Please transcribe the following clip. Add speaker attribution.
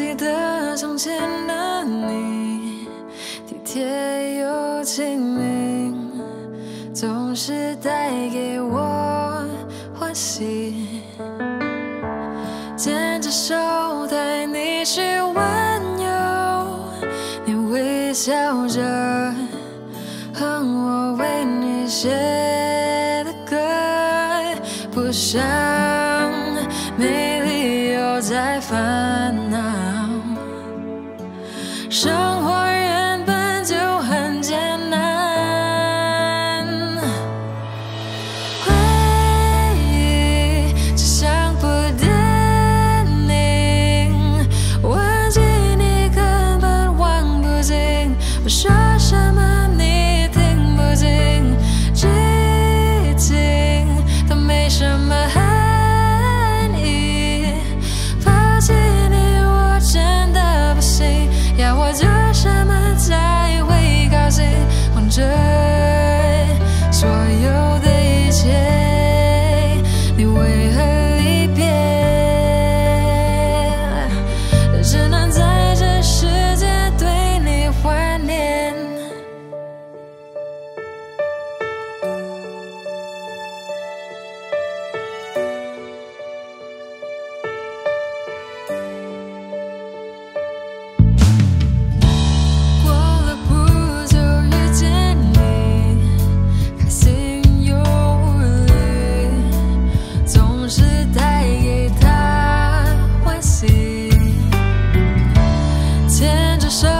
Speaker 1: 记得从前的你，体贴又亲民，总是带给我欢喜。牵着手带你去环游，你微笑着哼我为你写的歌，不想没理由再烦恼。time I 给他欢喜。牵着手